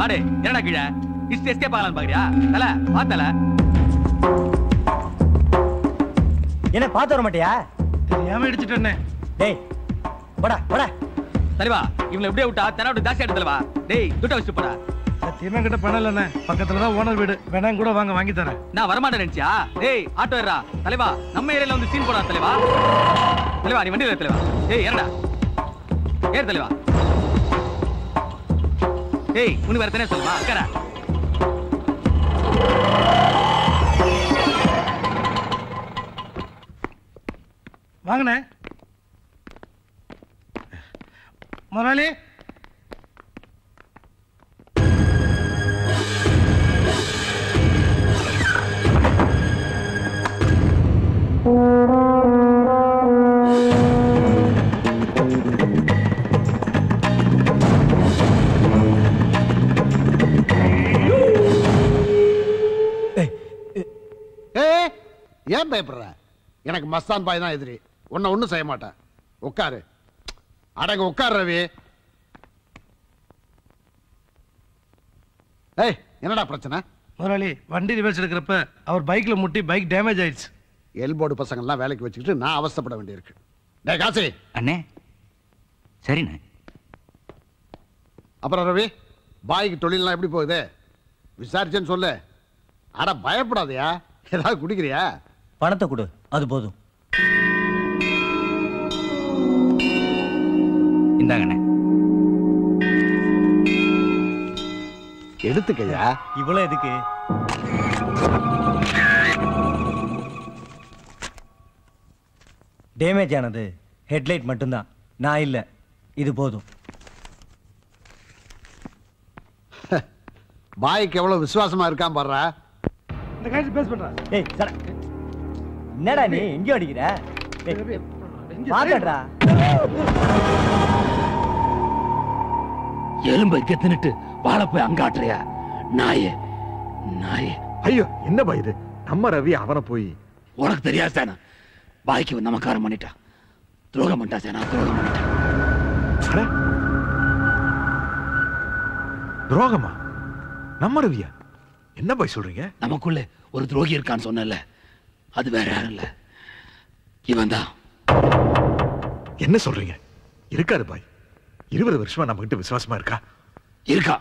பாடு என்னடா கீழே? இஸ்ட் எஸ்கேப் ஆகலாம்னு பாக்குறியா? தல பார்த்தல என்ன பார்த்து வர மாட்டியா? தெரியாம இடிச்சிட்டேனே. டேய் போடா போடா. தலைவா இவங்களை எப்படியே விட்டா தெனாவட்டு ஜாஸ்தி ஆயிட்டு தலைவா டேய் துட்ட வச்சுட்டு போடா. சத்தியமா கிட்ட பணம் இல்லண்ணே. பக்கத்துல தான் ஓனர் வீடு. வேணா கூட வாங்க வாங்கி தரேன். நான் வரமாட்டேன் நினைச்சியா? டேய் ஆட்டோ ஏறா தலைவா நம்ம ஏரியால வந்து சீன் போடா தலைவா. தலைவா நீ வண்டியில தலைவா. டேய் ஏறடா. ஏறு தலைவா. ஏய் உனக்கு வேற தனியா சொல்லுமா அக்கறா வாங்கண்ணே. முதலாளி ஏன் பயப்படுற? எனக்கு மஸ்தான் பாய் தான் எதிரி. உன்னை ஒன்றும் செய்ய மாட்டேன். உட்காரு. அடங்க உட்காரு ரவி. ஏய் என்னடா பிரச்சனை? முதலாளி வண்டி ரிவர்ஸ் எடுக்கிறப்ப அவர் பைக்ல முட்டி பைக் டேமேஜ் ஆயிடுச்சு. எல்போர்டு பசங்கள்லாம் வேலைக்கு வச்சுக்கிட்டு நான் அவஸ்தைப்பட வேண்டியிருக்கு. டேய் காசி. அண்ணே. சரிண்ணே அப்புறம் ரவி பாய்க்கு தொழிலெலாம் எப்படி போகுது? விசாரிச்சேன்னு சொல்லு. அட பயப்படாதயா. ஏதாவது குடிக்கிறியா? பணத்தை கொடு. அது போதும். இந்தாங்கண்ணே. எடுத்துக்கையா? இவ்வளவு எதுக்கு? டேமேஜ் ஆனது ஹெட்லைட் மட்டும்தான். நான் இல்ல. இது போதும். பாய்க்கு எவ்வளவு விசுவாசமா இருக்கான் பாடுறா இந்த காய்ச்சி பேஸ் ஏய் சட என்னடா நீ? எங்க அடிக்கிற? ஏய், பாத்துடுறா எலும்பை கெத்துனுட்டு வாழ போய் அங்காட்டுறியா நாயே நாயே. ஐயோ என்ன பா இது? நம்ம ரவி அவனை போய் உனக்கு தெரியாது சேனா. பாய்க்கு நமக்காரம் பண்ணிட்டா. துரோகம் பண்ணிட்டா சேனா துரோகம் பண்ணிட்டா. அட. துரோகமா? நம்ம ரவியா? என்ன பாய் சொல்றீங்க? நமக்குள்ள ஒரு துரோகி இருக்கான்னு சொன்னல அது வேற யாரும் இல்ல. இவன் தான். என்ன சொல்றீங்க? இருக்காது பாய். இருபது வருஷமா நம்ம கிட்ட விசுவாசமா இருக்கா? இருக்கா.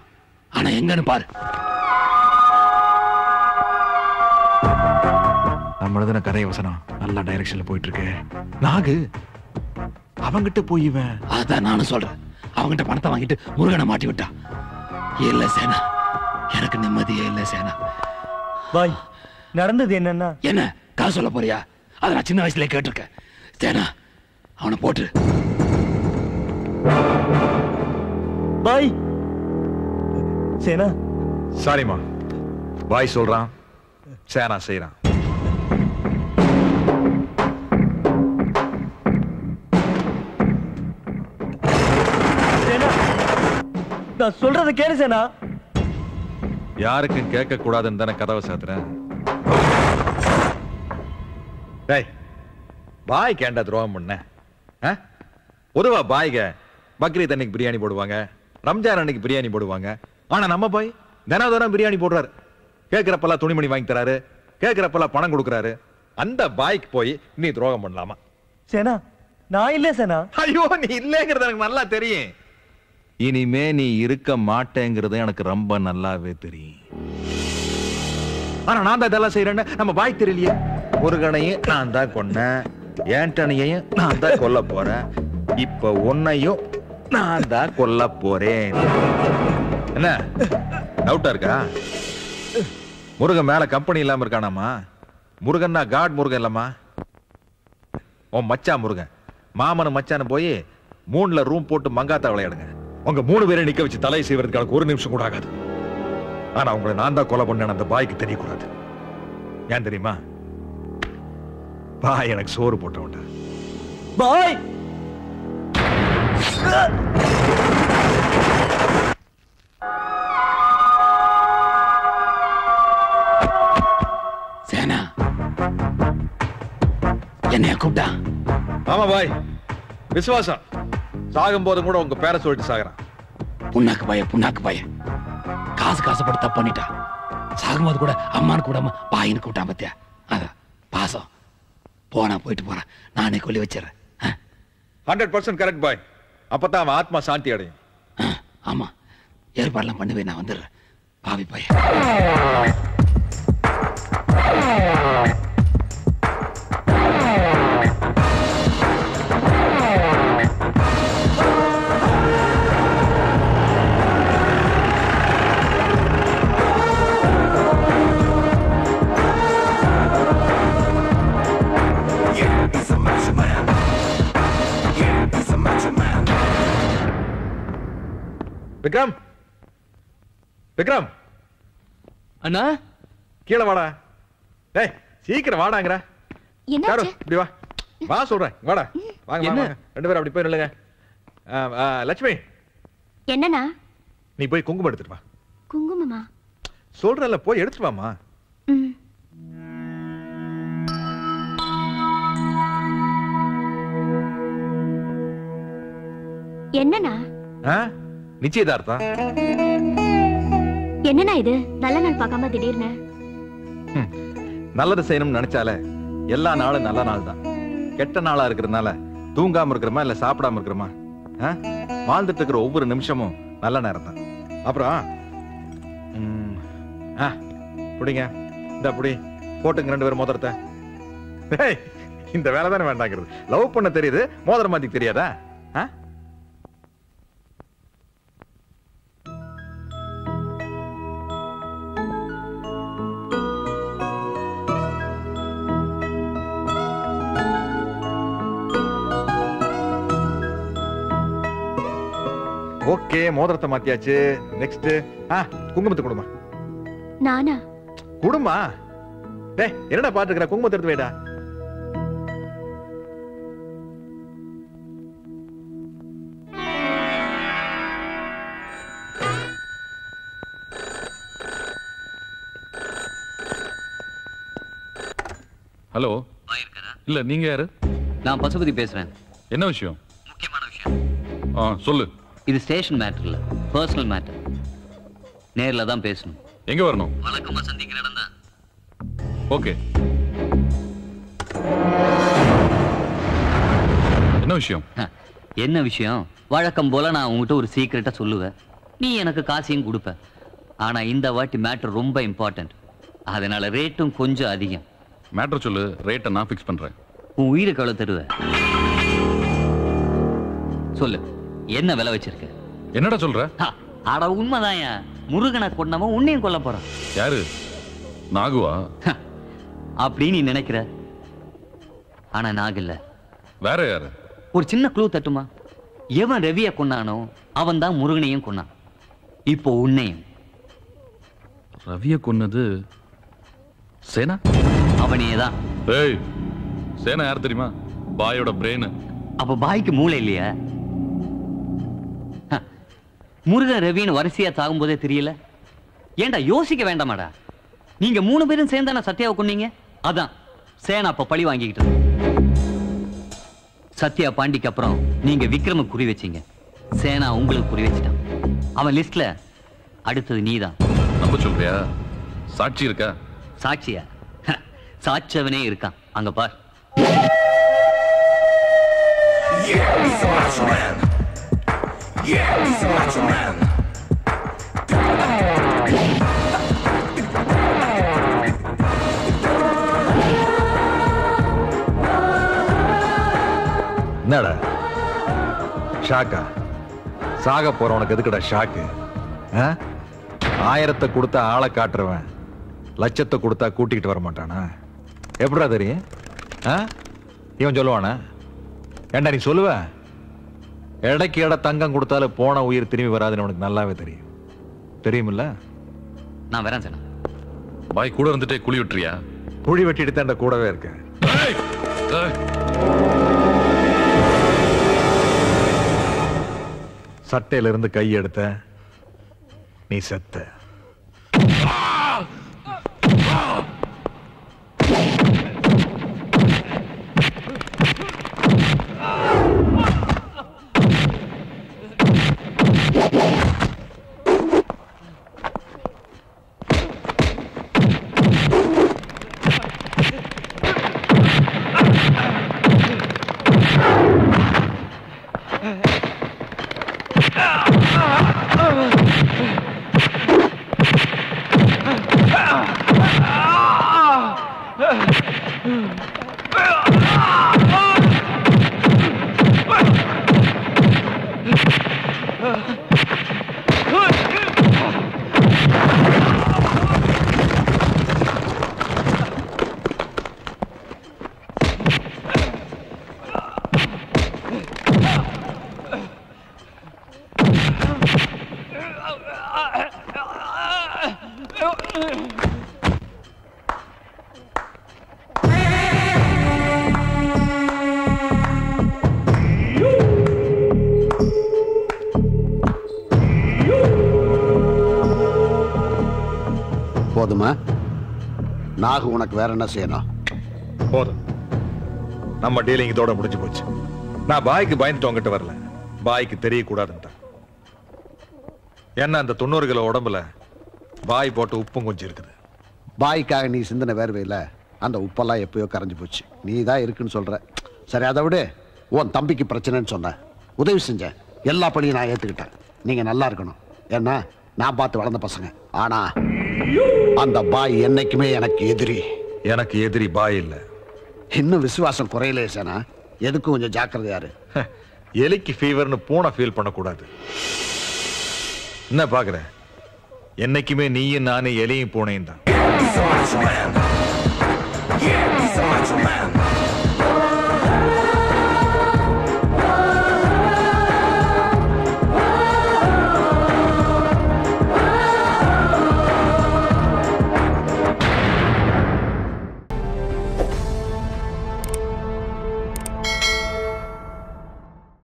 ஆனா எங்கன்னு பாரு. நம்ம எழுதின கதை வசனம் நல்ல டைரக்ஷன்ல போயிட்டு இருக்கு நாகு அவங்கிட்ட போய் இவன் அதான் நானும் சொல்றேன். அவங்கிட்ட பணத்தை வாங்கிட்டு முருகனை மாட்டி விட்டா. இல்ல சேனா. எனக்கு நிம்மதியே இல்ல சேனா. பாய் நடந்தது என்னன்னா என்ன? கதை சொல்ல போறியா? அதை நான் சின்ன வயசுல கேட்டிருக்கேன். சேனா அவனை போட்டு. பாய். சேனா. சாரிமா பாய் சொல்றான் சேனா செய்யறான் சேனா. நான் சொல்றத கேளு சேனா. யாருக்கும் கேட்க கூடாதுன்னு தானே கதவை சாத்துறேன்? டேய் பாய் கேண்டா துரோகம் பண்ண? பொதுவா பாய்க பக்ரீத் அன்னைக்கு பிரியாணி போடுவாங்க ரம்ஜான் அன்னைக்கு பிரியாணி போடுவாங்க. ஆனா நம்ம பாய் தினம் தினம் பிரியாணி போடுறாரு. கேட்கிறப்பெல்லாம் துணிமணி வாங்கி தராரு கேட்கிறப்பெல்லாம் பணம் கொடுக்குறாரு. அந்த பாய்க்கு போய் நீ துரோகம் பண்ணலாமா? சேனா நான் இல்ல சேனா. ஐயோ நீ இல்லைங்கிறது எனக்கு நல்லா தெரியும். இனிமே நீ இருக்க மாட்டேங்கிறது எனக்கு ரொம்ப நல்லாவே தெரியும். ஆனா நான் தான் இதெல்லாம் செய்யறேன்னு நம்ம பாய் தெரியலையே. முருகனையும் நான் தான் கொன்னேன். ஏன்டனையையும் நான் தான் கொல்ல போறேன். இப்ப உன்னையும் நான் தான் கொல்ல போறேன். என்ன? டவுட்டா இருக்கா? முருகன் மேல கம்பெனி இல்லாம இருக்கானாமா முருகன்னா காட் முருகன் இல்லம்மா? உன் மச்சான் முருகன். மாமனு மச்சானு போய் மூணுல ரூம் போட்டு மங்காத்தா விளையாடுங்க. உங்க மூணு பேரை நிக்க வச்சு தலை செய்வதற்கு ஒரு நிமிஷம் கூட ஆகாது. ஆனா உங்களை நான் தான் கொலை பண்ணேன் அந்த பாய்க்கு தெரியக்கூடாது. ஏன் தெரியுமா? பாய் எனக்கு சோறு போட்டவன்டா. பாய்! சேனா என்னைய கூப்பிட்டா ஆமா பாய். விசுவாசம். சாகும் போதும் கூட உங்க பேரை சொல்லிட்டு சாகுறான். புண்ணாக்கு பய புண்ணாக்கு பய. காசு காசுப்பட்டு தப்பு பண்ணிட்டா. சாகும்போது கூட அம்மானு கூடாம பாயின்னு கூப்பிட்டான் பத்தியா? போனா போயிட்டு போறான். நானே கொல்லி வச்சிடறேன். ஹண்ட்ரட் பர்சன்ட் கரெக்ட் பாய். அப்பதான் அவன் ஆத்மா சாந்தி அடையும். ஆமா. ஏற்பாடுலாம் பண்ணுவேன் நான் வந்துடுறேன். பாவி பையன். விக்ரம்! விக்ரம்! அண்ணா? கீழே வாடா. டேய் சீக்கிரம் வாடாங்கற என்னாச்சு? இப்படி வா. வா சொல்றேன். வாடா. வாங்க என்ன? வாங்க. ரெண்டு பேரும் அப்படி போய் நில்லுங்க. லட்சுமி. என்னண்ணா? நீ போய் குங்குமம் எடுத்துட்டு வா. குங்குமமா? சொல்றல போய் எடுத்துட்டு வாமா என்னண்ணா? ஆ? நிச்சயதார்த்தம். என்னண்ணா இது? நல்ல நாள் பார்க்காம திடீர்னு. நல்லது செய்யணும்னு நினைச்சாலே எல்லா நாளும் நல்ல நாள் தான் கெட்ட நாளா இருக்கிறதுனால தூங்காம இருக்கிறோமா இல்ல சாப்பிடாம இருக்கிறோமா? வாழ்ந்துட்டு இருக்கிற ஒவ்வொரு நிமிஷமும் நல்ல நேரம் தான் அப்புறம் புடிங்க. இந்த புடி போட்டுங்க ரெண்டு பேரும் மோதிரத்தை. இந்த வேலை தானே வேண்டாங்கிறது. லவ் பண்ண தெரியுது மோதிரம் மாத்திக்க தெரியாதா? ஓகே மோதிரத்தை மாத்தியாச்சு. நெக்ஸ்ட் ஆ குங்குமத்தை கொடுமா. நானா? குடுமா. டேய் என்னடா பாத்து இருக்கிற குங்குமத்தை எடுத்து வைடா. ஹலோ. இல்ல நீங்க யாரு? நான் பசுபதி பேசுறேன். என்ன விஷயம்? முக்கியமான விஷயம். ஆ சொல்லு. இது ஸ்டேஷன் மேட்டர் இல்ல பர்சனல் மேட்டர் நேர்ல தான் பேசணும். எங்க வரணும்? வழக்கமா சந்திக்கிற இடம் தான். ஓகே. என்ன விஷயம்? என்ன விஷயம்? வழக்கம் போல நான் உங்ககிட்ட ஒரு சீக்கிரட்டா சொல்லுவேன். நீ எனக்கு காசையும் கொடுப்ப. ஆனா இந்த வாட்டி மேட்டர் ரொம்ப இம்பார்ட்டன்ட் அதனால ரேட்டும் கொஞ்சம் அதிகம். மேட்டர் சொல்லு ரேட்டை நான் ஃபிக்ஸ் பண்றேன். உன் உயிருக்கு எவ்வளவு தருவ. சொல்லு. என்ன விலை வச்சிருக்க? என்னடா சொல்ற? அட உண்மைதான்யா முருகனை கொண்டவன் உன்னையும் கொல்ல போறான். யாரு? நாகுவா? அப்படின்னு நீ நினைக்கிற? ஆனா நாகு இல்ல வேற யாரு? ஒரு சின்ன க்ளூ தட்டுமா? எவன் ரவிய கொன்னானோ அவன் தான் முருகனையும் கொன்னான். இப்போ உன்னையும். ரவிய கொன்னது சேனா? அவனே தான் ஏய் சேனா யார் தெரியுமா? பாயோட பிரெயின் அப்ப பாய்க்கு மூளை இல்லையா? முருகன் ரவின்னு வரிசையா சாகும்போதே தெரியல. ஏன்டா யோசிக்க வேண்டாமாடா? நீங்க மூணு பேரும் சேர்ந்தான சத்யாவை கொன்னீங்க? அதான் சேனா அப்ப பழி வாங்கிக்கிட்டு. சத்யா பாண்டிக்கு அப்புறம் நீங்க விக்ரம குறி வச்சீங்க. சேனா உங்களுக்கு குறி வச்சிட்டான். அவன் லிஸ்ட்ல அடுத்தது நீதான். நம்ப சொல்றியா? சாட்சி இருக்கா? சாட்சியா? சாட்சவனே இருக்கான். அங்க பார். என்னடா? ஷாக்கா? சாக போறவனுக்கு எதுக்குடா ஷாக்கு? ஆ? ஆயிரத்தை கொடுத்தா ஆளை காட்டுறவன் லட்சத்தை கொடுத்தா கூட்டிக்கிட்டு வர மாட்டானா? எப்படா தெரியும்? ஆ? இவன் சொல்லுவானா? ஏண்டா நீ சொல்லுவேன் எடைக்கு எடை தங்கம் கொடுத்தாலும் போன உயிர் திரும்பி வராதுன்னு உனக்கு நல்லாவே தெரியும். தெரியுமில்ல? நான் வரேன் சேனா. பாய் கூட இருந்துட்டே குழி விட்டுறியா? குழி வெட்டிட்டு தான் என்கிட்ட கூடவே இருக்க ஏய்! ஏய்! சட்டையில இருந்து கை எடுத்த நீ செத்த. Come on. போதுமா? நாகு உனக்கு வேற என்ன செய்யணும்? போதும். நம்ம டீலிங் இதோட முடிஞ்சு போச்சு. நான் பாய்க்கு பயந்துட்டு உங்ககிட்ட வரல. பாய்க்கு தெரியக்கூடாதுன்ட்டேன். என்ன அந்த தொண்ணூறு கிலோ உடம்புல பாய் போட்டு உப்பும் கொஞ்சம் இருக்குது. பாய்க்காக நீ சிந்தனை வேர்வையில் அந்த உப்பெல்லாம் எப்பயோ கரைஞ்சு போச்சு. நீ தான் இருக்குன்னு சொல்ற. சரி அதை விடு. உன் தம்பிக்கு பிரச்சனைன்னு சொன்ன. உதவி செஞ்சேன். எல்லா பணியும் நான் ஏற்றுக்கிட்டேன் நீங்கள் நல்லா இருக்கணும். ஏன்னா நான் பார்த்து வளர்ந்த பசங்க. ஆனா அந்த பாய் என்னைக்குமே எனக்கு எதிரி. எனக்கு எதிரி பாய் இல்ல. இன்னும் விசுவாசம் குறையலையே சேனா. எதுக்கும் கொஞ்சம் ஜாக்கிரதையாரு எலிக்கு ஃபீவர்னு பூனை ஃபீல் பண்ணக்கூடாது. என்ன பாக்குற? என்னைக்குமே நீயும் நானும் எலியும் பூனையும் தான்.